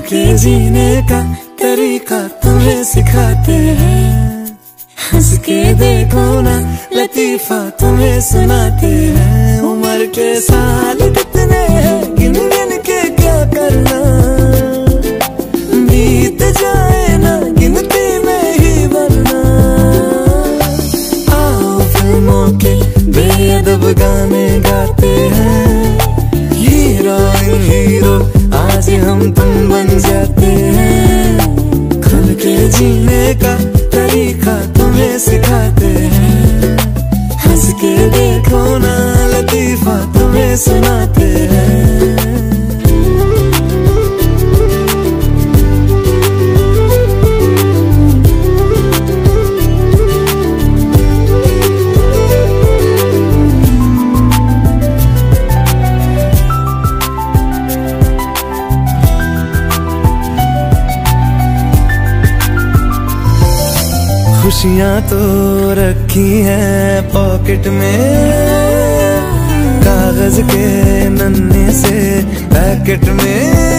के जीने का तरीका तुम्हें सिखाते हैं। हंस के देखो ना, लतीफा तुम्हें सुनाते हैं। उम्र के साल आज हम तुम बन जाते हैं। खुल के जीने का तरीका तुम्हें सिखाते हैं। हंस के देखो ना, लतीफा तुम्हें सुनाते हैं। खुशियाँ तो रखी है पॉकेट में। कागज़ के नन्हे से पैकेट में।